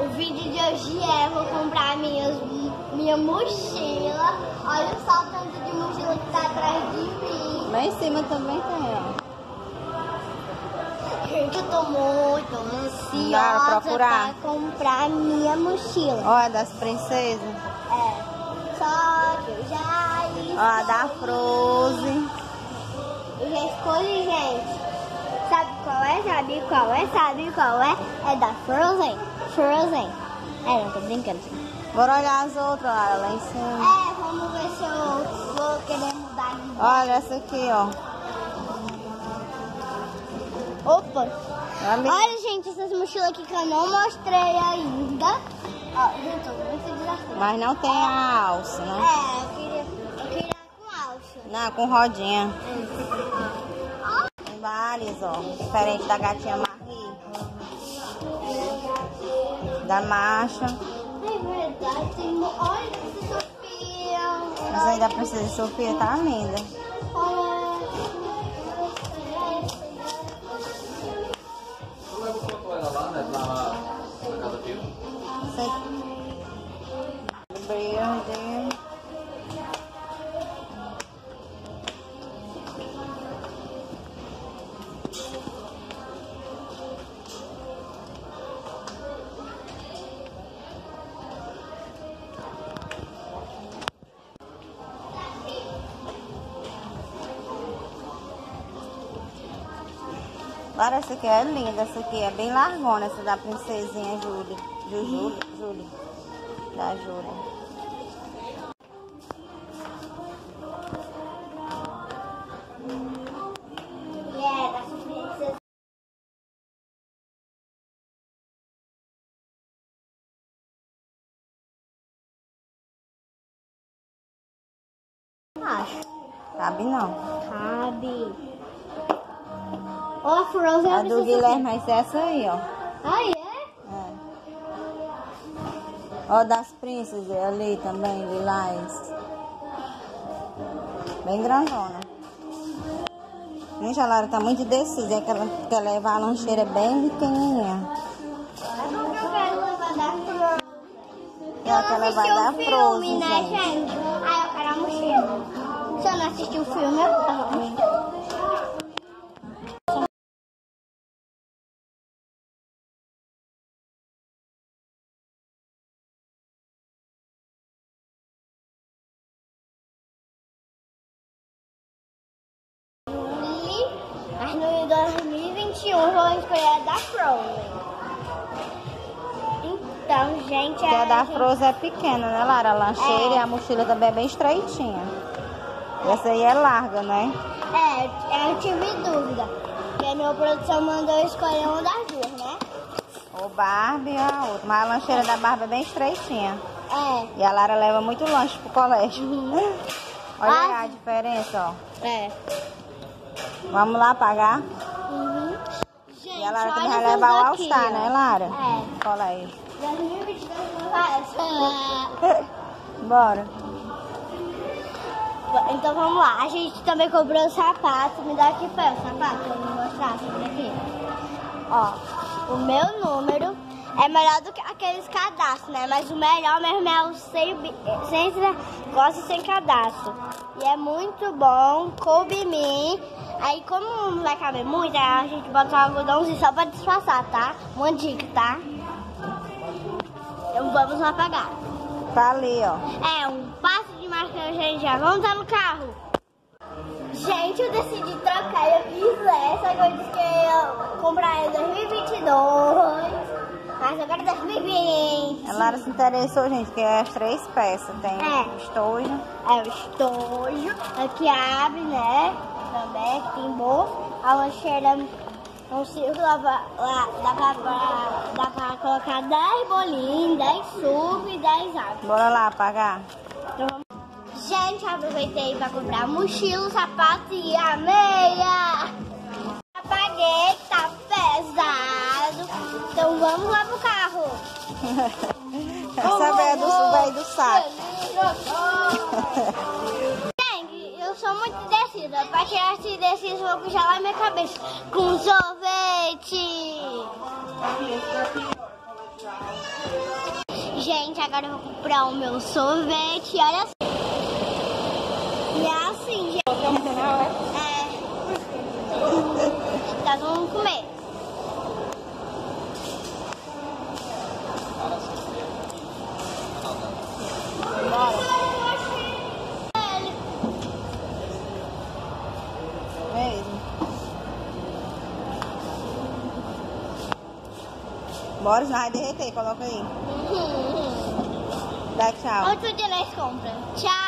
o vídeo de hoje é vou comprar minhas, minha mochila. Olha só o tanto de mochila que tá atrás de mim. Lá em cima também tem, ó. Gente, eu tô muito ansiosa procurar. pra comprar minha mochila. Ó, das princesas. É. Só que eu já Ó, a da Frozen. Eu já escolhi, gente. Sabe qual é? Sabe qual é? Sabe qual é? É da Frozen. Frozen. É, não tô brincando. Bora olhar as outras, Lara, lá em cima. É, vamos ver se eu vou querer mudar de. Olha essa aqui, ó. Opa! Ali. Olha, gente, essas mochilas aqui que eu não mostrei ainda. Ó, gente, eu muito. Mas não tem a alça, né? É, eu queria, eu queria com alça. Não, com rodinha. Tem várias, ó. Diferente da gatinha Da marcha. É verdade, Olha que Sofia. Essa aí da Princesa Sofia tá linda. Olha. Não Agora essa aqui é linda, essa aqui é bem largona, essa da princesinha Júlia. Júlia. Da Júlia. Da Sofia. Acho. Sabe não. Cabe. Ó, a Frozen A é do Guilherme, mas essa aí, ó. Ah, é? É. Ó, das princesas ali também, lilás. Bem grandona. Gente, a Lara tá muito indecisa, é que ela quer levar a lancheira bem pequenininha. É ela quer levar da filme, Frozen, né, gente. Aí eu quero a mochila. Se eu não assistir o filme, eu quero 2021 eu vou escolher a da Frozen. Então, gente, Porque a da gente- Frozen é pequena, né, Lara? A lancheira É. e a mochila também é bem estreitinha. E essa aí é larga, né? É, eu tive dúvida. Porque a minha produção mandou eu escolher uma das duas, né? O Barbie e a outra. Mas a lancheira da Barbie é bem estreitinha. É. E a Lara leva muito lanche pro colégio. Olha aí Ah. a diferença, ó. É. Vamos lá pagar? Lara também vai levar o daqui, All-Star, ó. né, Lara? É. Cola aí. 2022 não vai. Bora. Então vamos lá. A gente também comprou sapato. Me dá aqui pé o sapato eu me mostrar. Aqui. Ó, o meu número é melhor do que aqueles cadastros, né? Mas o melhor mesmo é o sem, sem negócio sem cadastro. E é muito bom, coube em mim. Aí como não vai caber muito, a gente bota um algodãozinho só pra disfarçar, tá? Uma dica, tá? Então vamos lá pagar. Tá ali, ó. É um passo de marca, gente. Já vamos estar no carro. Gente, eu decidi trocar. Eu quis essa, eu disse que eu ia comprar em 2022. Mas agora é 2020. A Lara se interessou, gente, que é as três peças. Tem É. estojo. É o estojo. Aqui abre, né? Também tem bolsa. A lancheira um círculo lá, pra- lá, dá, pra, pra- dá pra colocar 10 bolinhos, 10 suco e 10 água. Bora lá pagar. Então Gente, aproveitei para comprar mochila, sapato e a meia. Apaguei. Então vamos lá pro carro. Essa é do velho do saco. Gente, eu sou muito indecisa. Pra tirar esse eu vou gelar minha cabeça com sorvete. Gente, agora eu vou comprar o meu sorvete. Olha só. E é assim, gente. É. Tá, vamos comer. Bora, vai derreter. Coloca aí. Uhum. Dá tchau. Outro dia nós compramos. Tchau.